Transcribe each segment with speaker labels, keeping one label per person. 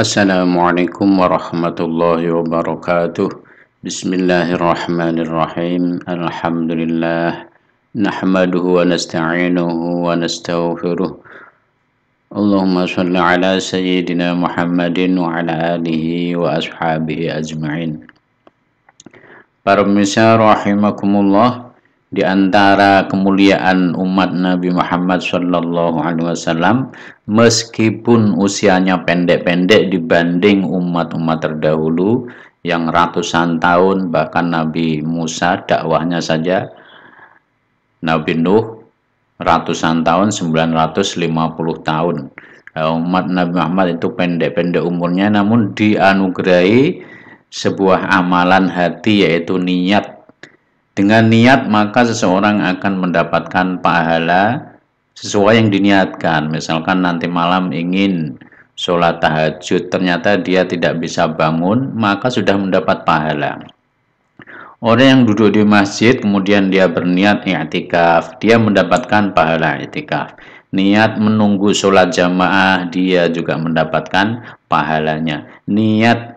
Speaker 1: Assalamualaikum warahmatullahi wabarakatuh. Bismillahirrahmanirrahim. Alhamdulillah. Nahmaduhu wa nasta'inuhu wa nastaghfiruh. Allahumma salli ala sayyidina Muhammadin wa ala alihi wa ashabihi ajma'in. Para pemirsa rahimakumullah, di antara kemuliaan umat Nabi Muhammad Shallallahu Alaihi Wasallam meskipun usianya pendek-pendek dibanding umat-umat terdahulu yang ratusan tahun bahkan Nabi Musa dakwahnya saja Nabi Nuh ratusan tahun 950 tahun. Umat Nabi Muhammad itu pendek-pendek umurnya namun dianugerahi sebuah amalan hati yaitu niat dengan niat maka seseorang akan mendapatkan pahala sesuai yang diniatkan. Misalkan nanti malam ingin sholat tahajud, ternyata dia tidak bisa bangun, maka sudah mendapat pahala. Orang yang duduk di masjid kemudian dia berniat i'tikaf, dia mendapatkan pahala i'tikaf. Niat menunggu sholat jamaah, dia juga mendapatkan pahalanya. Niat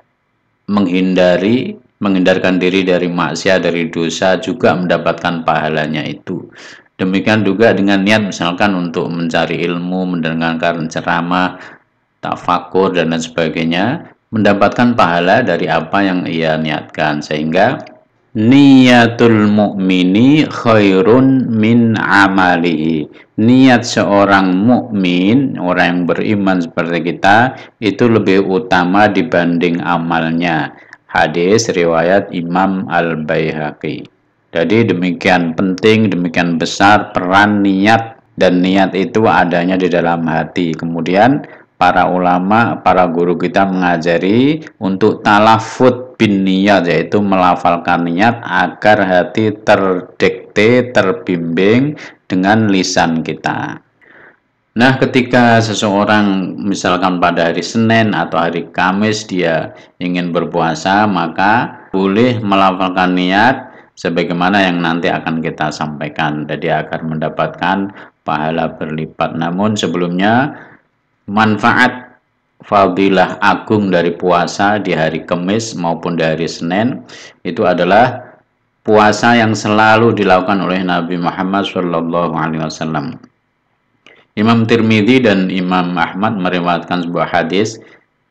Speaker 1: menghindari menghindarkan diri dari maksiat, dari dosa juga mendapatkan pahalanya itu. Demikian juga dengan niat misalkan untuk mencari ilmu, mendengarkan ceramah, tafakur dan lain sebagainya, mendapatkan pahala dari apa yang ia niatkan sehingga niatul mukmini khairun min amalihi. Niat seorang mukmin, orang yang beriman seperti kita itu lebih utama dibanding amalnya hadis riwayat Imam Al-Baihaqi. Jadi demikian penting, demikian besar peran niat dan niat itu adanya di dalam hati. Kemudian para ulama, para guru kita mengajari untuk talafut bin niat yaitu melafalkan niat agar hati terdikte, terbimbing dengan lisan kita. Nah, ketika seseorang misalkan pada hari Senin atau hari Kamis dia ingin berpuasa, maka boleh melafalkan niat sebagaimana yang nanti akan kita sampaikan. Jadi agar mendapatkan pahala berlipat. Namun sebelumnya manfaat fadilah agung dari puasa di hari Kamis maupun di hari Senin itu adalah puasa yang selalu dilakukan oleh Nabi Muhammad SAW. Imam Tirmidzi dan Imam Ahmad meriwayatkan sebuah hadis.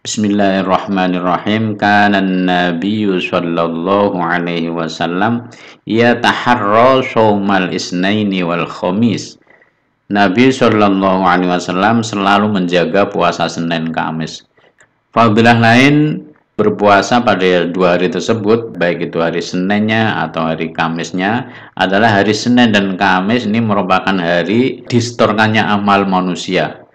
Speaker 1: Bismillahirrahmanirrahim. Kana Nabi sallallahu alaihi wasallam yataharra shaumal isnaini wal khamis. Nabi sallallahu alaihi wasallam selalu menjaga puasa Senin Kamis. Fadilah lain berpuasa pada dua hari tersebut, baik itu hari Seninnya atau hari Kamisnya, adalah hari Senin dan Kamis ini merupakan hari distorkannya amal manusia.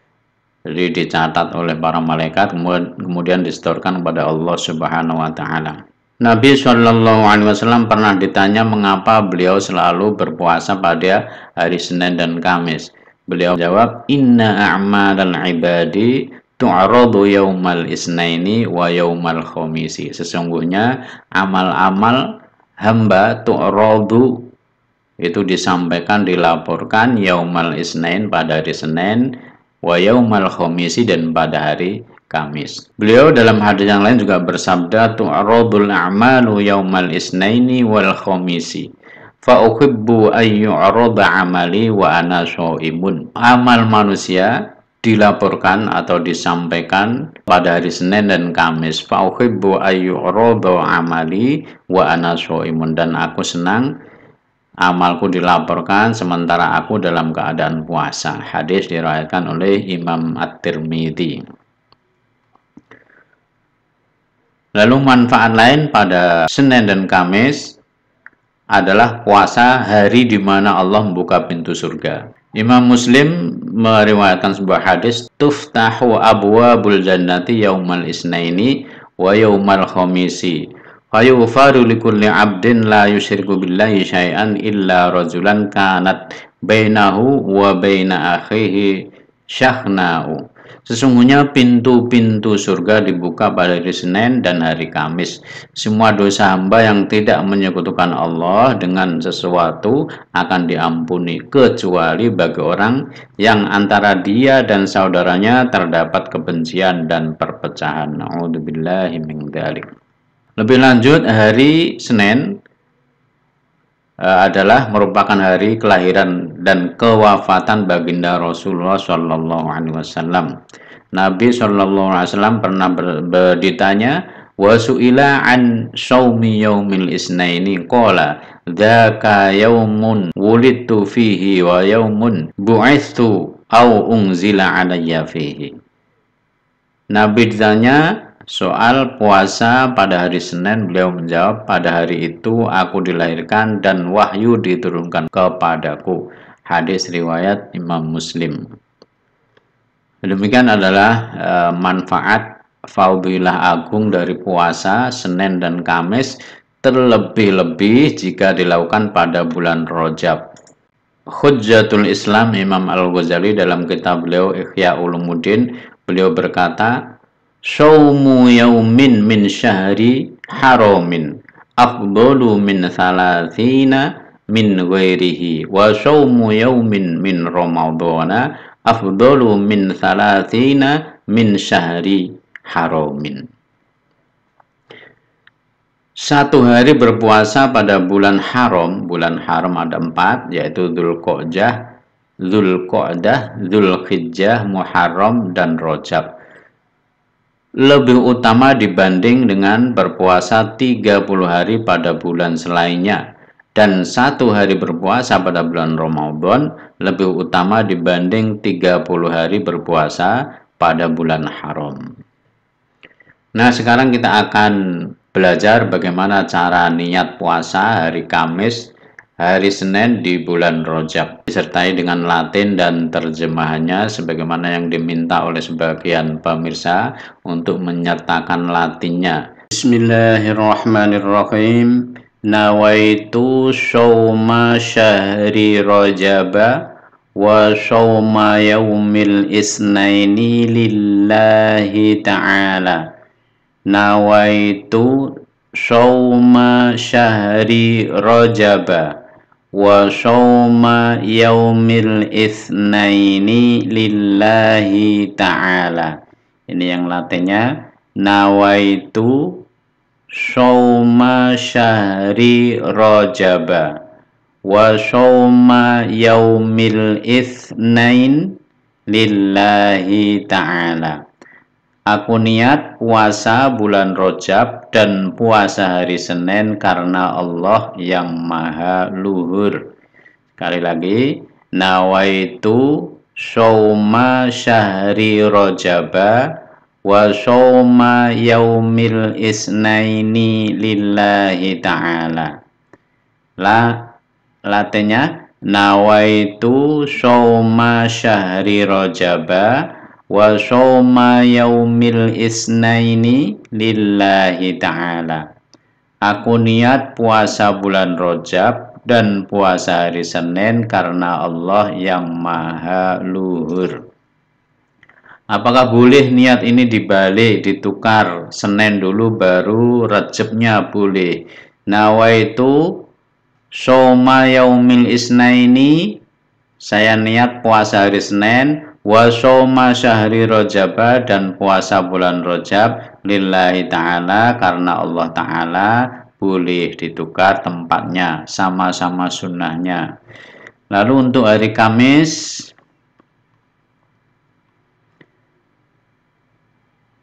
Speaker 1: Jadi dicatat oleh para malaikat, kemudian, distorkan kepada Allah Subhanahu wa Ta'ala. Nabi Shallallahu Alaihi Wasallam pernah ditanya mengapa beliau selalu berpuasa pada hari Senin dan Kamis. Beliau jawab, Inna a'mal ibadi tu'aradu yaumal isnaini wa yaumal khomisi. Sesungguhnya amal-amal hamba tu'aradu itu disampaikan, dilaporkan yaumal isnain pada hari Senin wa yaumal khomisi dan pada hari Kamis. Beliau dalam hadis yang lain juga bersabda tu'aradul a'malu yaumal isnaini wal khomisi fa uhibbu an amali wa ana Amal manusia dilaporkan atau disampaikan pada hari Senin dan Kamis. Fauhibbu ayyu'radu amali wa ana imun dan aku senang amalku dilaporkan sementara aku dalam keadaan puasa. Hadis diriwayatkan oleh Imam At-Tirmidzi. Lalu manfaat lain pada Senin dan Kamis adalah puasa hari di mana Allah membuka pintu surga. Imam Muslim meriwayatkan sebuah hadis tuftahu abwabul jannati yaumal isnaini wa yaumal khamisi fayufaru likulli abdin la yusyriku billahi syai'an illa rajulan kanat bainahu wa baina akhihi syahna'u Sesungguhnya pintu-pintu surga dibuka pada hari Senin dan hari Kamis. Semua dosa hamba yang tidak menyekutukan Allah dengan sesuatu akan diampuni kecuali bagi orang yang antara dia dan saudaranya terdapat kebencian dan perpecahan. Lebih lanjut hari Senin adalah merupakan hari kelahiran dan kewafatan baginda Rasulullah Shallallahu Alaihi Wasallam. Nabi Shallallahu Alaihi Wasallam pernah ber, wasuila an saumi yaumil isnaini qala dzaka yaumun wulidtu fihi wa yaumun bu'ithu au unzila alayya fihi Nabi ditanya soal puasa pada hari Senin beliau menjawab pada hari itu aku dilahirkan dan wahyu diturunkan kepadaku hadis riwayat Imam Muslim Demikian adalah e, manfaat faudilah agung dari puasa Senin dan Kamis terlebih-lebih jika dilakukan pada bulan Rojab. Hujjatul Islam Imam Al-Ghazali dalam kitab beliau Ikhya Ulumuddin beliau berkata Shawmu yaumin min syahri haramin afdalu min thalathina min ghairihi wa shawmu yaumin min ramadana afdalu min salatina min syahri haramin. Satu hari berpuasa pada bulan haram, bulan haram ada empat, yaitu Dhul Qa'jah, Dhul Qa'dah, Dhul Hijjah, Muharram, dan Rojab. Lebih utama dibanding dengan berpuasa 30 hari pada bulan selainnya, dan satu hari berpuasa pada bulan Ramadan lebih utama dibanding 30 hari berpuasa pada bulan haram. Nah, sekarang kita akan belajar bagaimana cara niat puasa hari Kamis, hari Senin di bulan Rojab, disertai dengan Latin dan terjemahannya sebagaimana yang diminta oleh sebagian pemirsa untuk menyertakan Latinnya. Bismillahirrahmanirrahim. Nawaitu sawma syahri rajaba wa sawma yaumil isnaini lillahi ta'ala. Nawaitu sawma syahri rajaba wa sawma yaumil isnaini lillahi ta'ala. Ini yang latinnya. Nawaitu Sawma syahri rajaba. Wa sawma yaumil ithnain lillahi ta'ala Aku niat puasa bulan Rojab dan puasa hari Senin karena Allah yang maha luhur. Sekali lagi, nawaitu sawma syahri Rojaba wa sawma yaumil isnaini lillahi ta'ala la latenya nawaitu sawma syahri rajaba wa sawma yaumil isnaini lillahi ta'ala. Aku niat puasa bulan rojab dan puasa hari Senin karena Allah yang maha luhur. Apakah boleh niat ini dibalik, ditukar? Senin dulu baru Recepnya boleh. Nawaitu Soma yaumil isnaini saya niat puasa hari Senin wa soma syahri rojaba dan puasa bulan rojab lillahi ta'ala karena Allah ta'ala boleh ditukar tempatnya sama-sama sunnahnya lalu untuk hari Kamis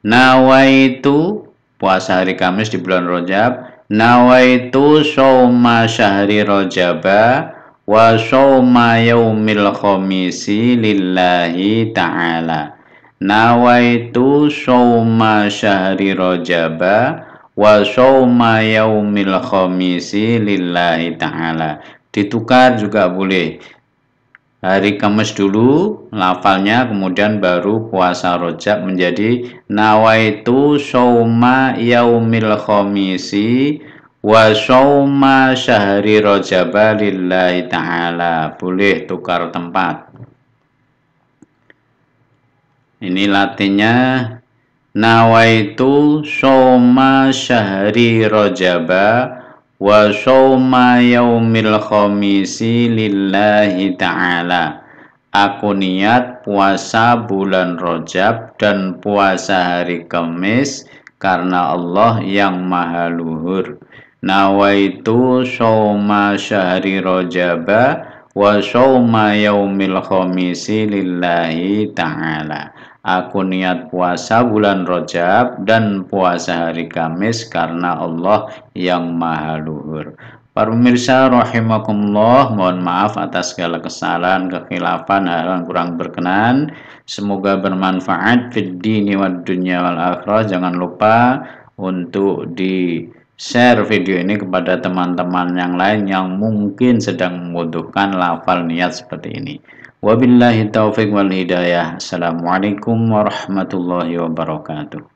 Speaker 1: Nawaitu puasa hari Kamis di bulan Rojab. Nawaitu soma syahri Rojaba wa soma yaumil khomisi lillahi ta'ala. Nawaitu soma syahri Rojaba wa soma yaumil khomisi lillahi ta'ala. Ditukar juga boleh hari Kamis dulu lafalnya kemudian baru puasa rojab menjadi nawaitu soma yaumil khomisi wa soma syahri rojaba lillahi ta'ala. Boleh tukar tempat. Ini latinnya Nawaitu soma syahri rojaba wa yaumil khomisi lillahi ta'ala. Aku niat puasa bulan rojab dan puasa hari kemis karena Allah yang maha luhur Nawaitu soma syahri rojaba wa soma yaumil khomisi lillahi ta'ala Aku niat puasa bulan Rojab dan puasa hari Kamis karena Allah yang maha luhur. Para pemirsa rahimakumullah, mohon maaf atas segala kesalahan, kekhilafan, hal yang kurang berkenan. Semoga bermanfaat fid dini wa dunya wal akhirah. Jangan lupa untuk di share video ini kepada teman-teman yang lain yang mungkin sedang membutuhkan lafal niat seperti ini. Wabillahi taufiq wal hidayah. Assalamualaikum warahmatullahi wabarakatuh.